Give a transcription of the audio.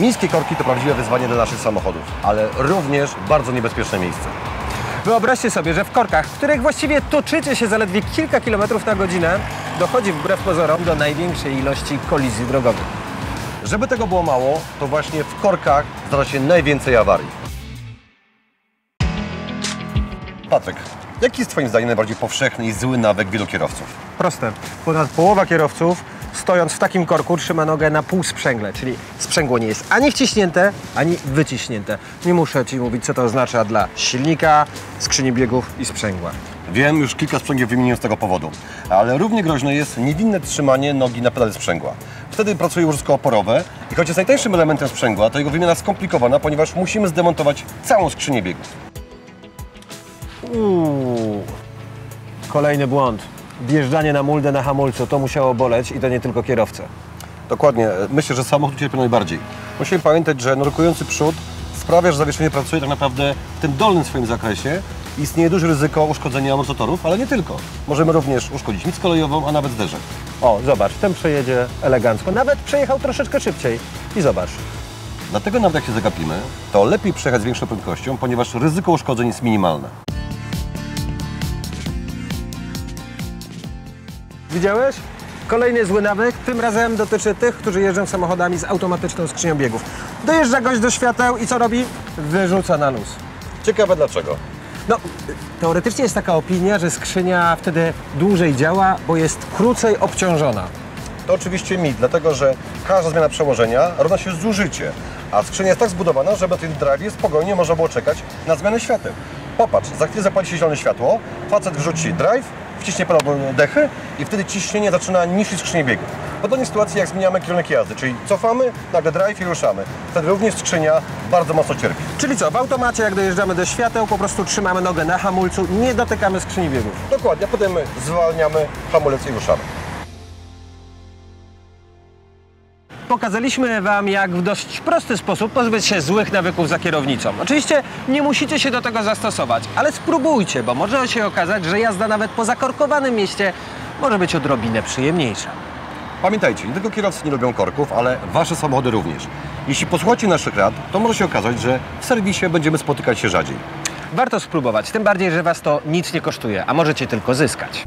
Miejskie korki to prawdziwe wyzwanie dla naszych samochodów, ale również bardzo niebezpieczne miejsce. Wyobraźcie sobie, że w korkach, w których właściwie toczycie się zaledwie kilka kilometrów na godzinę, dochodzi wbrew pozorom do największej ilości kolizji drogowych. Żeby tego było mało, to właśnie w korkach zdarza się najwięcej awarii. Patryk, jaki jest Twoim zdaniem najbardziej powszechny i zły nawyk wielu kierowców? Proste. Ponad połowa kierowców, stojąc w takim korku, trzyma nogę na pół sprzęgle, czyli sprzęgło nie jest ani wciśnięte, ani wyciśnięte. Nie muszę Ci mówić, co to oznacza dla silnika, skrzyni biegów i sprzęgła. Wiem, już kilka sprzęgieł wymieniłem z tego powodu, ale równie groźne jest niewinne trzymanie nogi na pedale sprzęgła. Wtedy pracuje łożysko oporowe i choć jest najtańszym elementem sprzęgła, to jego wymiana skomplikowana, ponieważ musimy zdemontować całą skrzynię biegów. Uuu. Kolejny błąd. Wjeżdżanie na muldę na hamulcu, to musiało boleć i to nie tylko kierowcę. Dokładnie. Myślę, że samochód cierpi najbardziej. Musimy pamiętać, że nurkujący przód sprawia, że zawieszenie pracuje tak naprawdę w tym dolnym swoim zakresie. Istnieje duże ryzyko uszkodzenia amortyzatorów, ale nie tylko. Możemy również uszkodzić nic kolejową, a nawet zderzak. O, zobacz, ten przejedzie elegancko. Nawet przejechał troszeczkę szybciej. I zobacz. Dlatego nawet jak się zagapimy, to lepiej przejechać z większą prędkością, ponieważ ryzyko uszkodzeń jest minimalne. Widziałeś? Kolejny zły nawyk, tym razem dotyczy tych, którzy jeżdżą samochodami z automatyczną skrzynią biegów. Dojeżdża gość do świateł i co robi? Wyrzuca na luz. Ciekawe dlaczego. No, teoretycznie jest taka opinia, że skrzynia wtedy dłużej działa, bo jest krócej obciążona. To oczywiście mit, dlatego że każda zmiana przełożenia równa się zużycie, a skrzynia jest tak zbudowana, żeby na tym drive spokojnie można było czekać na zmianę świateł. Popatrz, za chwilę zapali się zielone światło, facet wrzuci drive, wciśnie do dechy i wtedy ciśnienie zaczyna niszczyć skrzynię biegów. Podobnie sytuacji jak zmieniamy kierunek jazdy, czyli cofamy, nagle drive i ruszamy. Wtedy również skrzynia bardzo mocno cierpi. Czyli co, w automacie jak dojeżdżamy do świateł, po prostu trzymamy nogę na hamulcu, nie dotykamy skrzyni biegów. Dokładnie, a potem zwalniamy hamulec i ruszamy. Pokazaliśmy Wam, jak w dość prosty sposób pozbyć się złych nawyków za kierownicą. Oczywiście nie musicie się do tego zastosować, ale spróbujcie, bo może się okazać, że jazda nawet po zakorkowanym mieście może być odrobinę przyjemniejsza. Pamiętajcie, nie tylko kierowcy nie lubią korków, ale wasze samochody również. Jeśli posłuchacie naszych rad, to może się okazać, że w serwisie będziemy spotykać się rzadziej. Warto spróbować, tym bardziej, że Was to nic nie kosztuje, a możecie tylko zyskać.